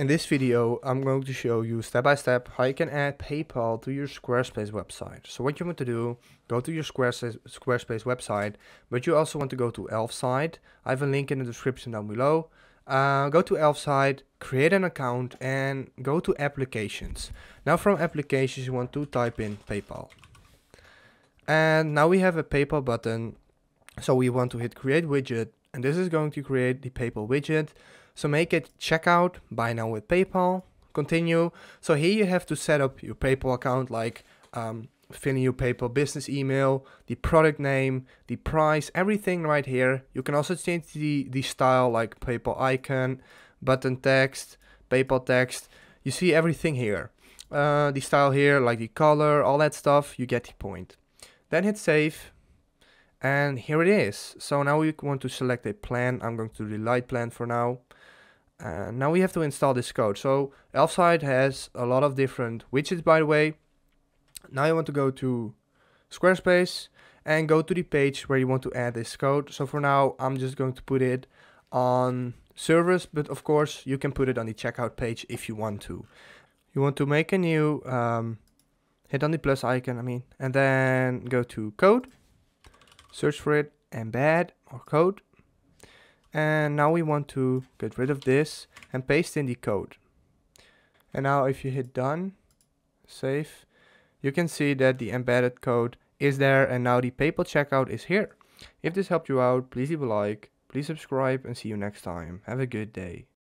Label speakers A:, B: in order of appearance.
A: In this video, I'm going to show you step by step how you can add PayPal to your Squarespace website. So what you want to do, go to your Squarespace, Squarespace website, but you also want to go to Elfsight. I have a link in the description down below. Uh, go to Elfsight, create an account and go to applications. Now from applications, you want to type in PayPal. And now we have a PayPal button. So we want to hit create widget and this is going to create the PayPal widget. So make it checkout, buy now with PayPal, continue. So here you have to set up your PayPal account like um, filling your PayPal business email, the product name, the price, everything right here. You can also change the, the style like PayPal icon, button text, PayPal text. You see everything here. Uh, the style here, like the color, all that stuff, you get the point. Then hit save and here it is. So now we want to select a plan. I'm going to do the light plan for now. Now we have to install this code. So Elfsight has a lot of different widgets by the way. Now you want to go to Squarespace and go to the page where you want to add this code. So for now I'm just going to put it on servers but of course you can put it on the checkout page if you want to. You want to make a new, um, hit on the plus icon I mean and then go to code, search for it, embed or code and now we want to get rid of this and paste in the code. And now if you hit done, save, you can see that the embedded code is there and now the PayPal checkout is here. If this helped you out, please leave a like, please subscribe and see you next time. Have a good day.